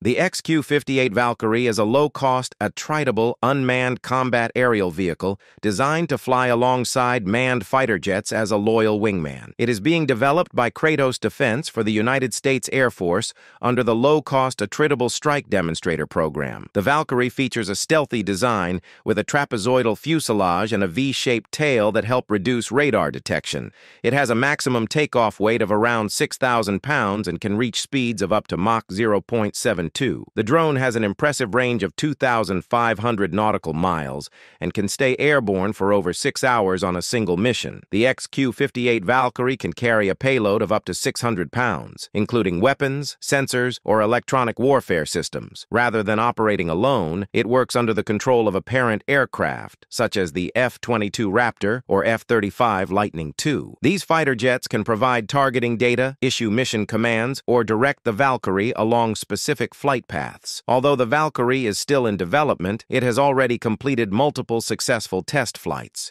The XQ-58 Valkyrie is a low-cost, attritable, unmanned combat aerial vehicle designed to fly alongside manned fighter jets as a loyal wingman. It is being developed by Kratos Defense for the United States Air Force under the low-cost attritable strike demonstrator program. The Valkyrie features a stealthy design with a trapezoidal fuselage and a V-shaped tail that help reduce radar detection. It has a maximum takeoff weight of around 6,000 pounds and can reach speeds of up to Mach 0.7 2. The drone has an impressive range of 2,500 nautical miles and can stay airborne for over six hours on a single mission. The XQ-58 Valkyrie can carry a payload of up to 600 pounds, including weapons, sensors, or electronic warfare systems. Rather than operating alone, it works under the control of a parent aircraft, such as the F-22 Raptor or F-35 Lightning II. These fighter jets can provide targeting data, issue mission commands, or direct the Valkyrie along specific flight paths. Although the Valkyrie is still in development, it has already completed multiple successful test flights.